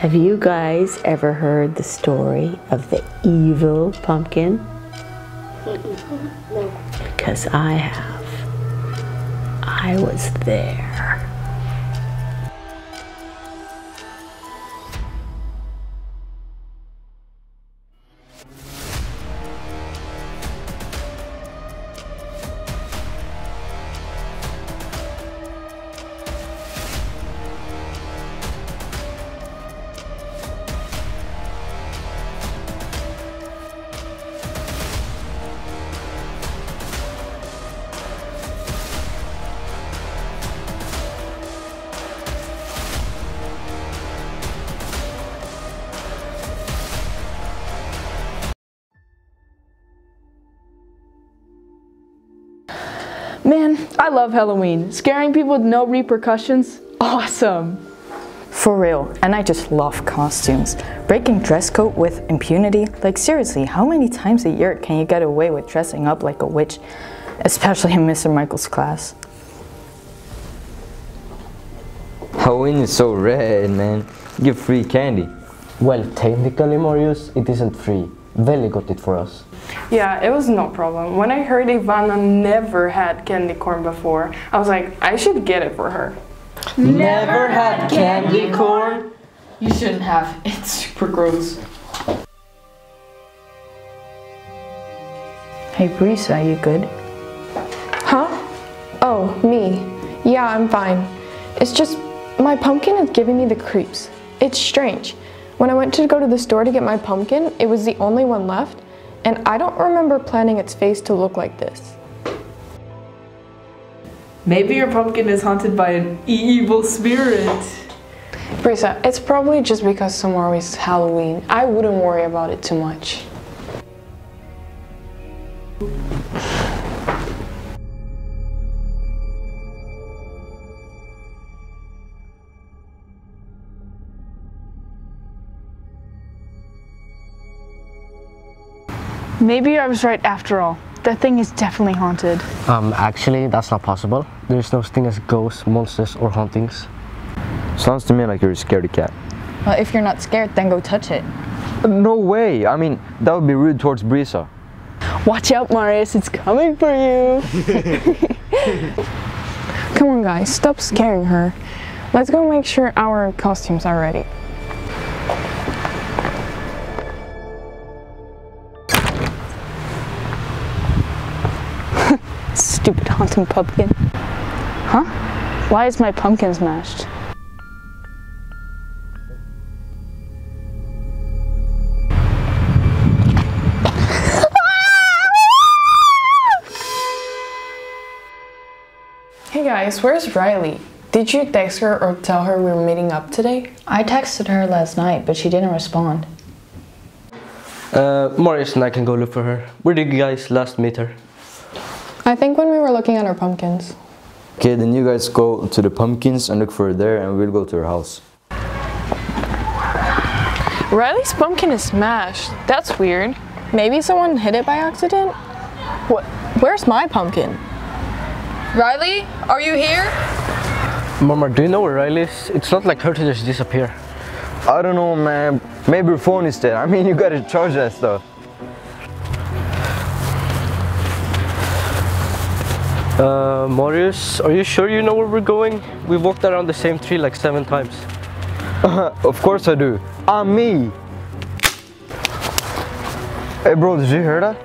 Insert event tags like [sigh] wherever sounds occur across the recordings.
Have you guys ever heard the story of the evil pumpkin? No. Because I have. I was there. Man, I love Halloween. Scaring people with no repercussions, awesome. For real, and I just love costumes. Breaking dress code with impunity? Like seriously, how many times a year can you get away with dressing up like a witch? Especially in Mr. Michael's class. Halloween is so red, man. Give free candy. Well, technically, Marius, it isn't free. Veli got it for us. Yeah, it was no problem. When I heard Ivana never had candy corn before, I was like, I should get it for her. Never had candy corn? You shouldn't have. [laughs] It's super gross. Hey Brisa, are you good? Huh? Oh, me. Yeah, I'm fine. It's just my pumpkin is giving me the creeps. It's strange. When I went to go to the store to get my pumpkin, it was the only one left, and I don't remember planning its face to look like this. Maybe your pumpkin is haunted by an evil spirit. Brisa, it's probably just because tomorrow is Halloween. I wouldn't worry about it too much. Maybe I was right after all. That thing is definitely haunted. Um, actually, that's not possible. There's no such thing as ghosts, monsters, or hauntings. Sounds to me like you're a scaredy cat. Well, if you're not scared, then go touch it. No way! I mean, that would be rude towards Brisa. Watch out, Marius, it's coming for you. [laughs] Come on, guys, stop scaring her. Let's go make sure our costumes are ready. Stupid pumpkin. Huh? Why is my pumpkin smashed? Hey guys, where's Riley? Did you text her or tell her we were meeting up today? I texted her last night, but she didn't respond. Uh, Marius and I can go look for her. Where did you guys last meet her? I think when we were looking at our pumpkins. Okay, then you guys go to the pumpkins and look for her there, and we'll go to her house. Riley's pumpkin is smashed. That's weird. Maybe someone hit it by accident? What? Where's my pumpkin? Riley, are you here? Mama, do you know where Riley is? It's not like her to just disappear. I don't know, man. Maybe her phone is dead. I mean, you gotta charge that stuff. Uh, Marius, are you sure you know where we're going? We walked around the same tree like seven times. [laughs] of course I do. I'm me. Hey, bro, did you hear that?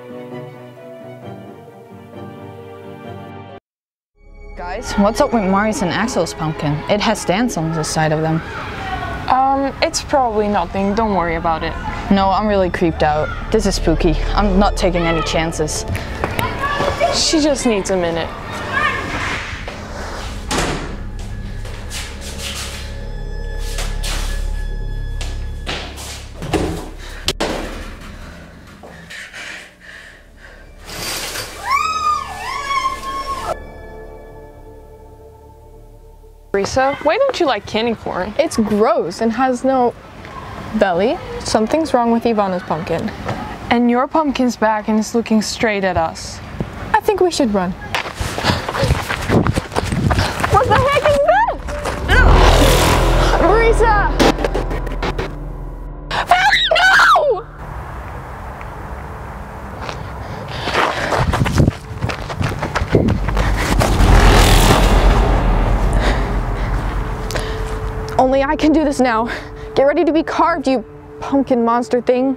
Guys, what's up with Marius and Axel's pumpkin? It has dance on the side of them. Um, it's probably nothing. Don't worry about it. No, I'm really creeped out. This is spooky. I'm not taking any chances. She just needs a minute. Risa, why don't you like candy corn? It's gross and has no belly. Something's wrong with Ivana's pumpkin. And your pumpkin's back and is looking straight at us think we should run. What the heck is that? Marisa! No! Only I can do this now. Get ready to be carved, you pumpkin monster thing.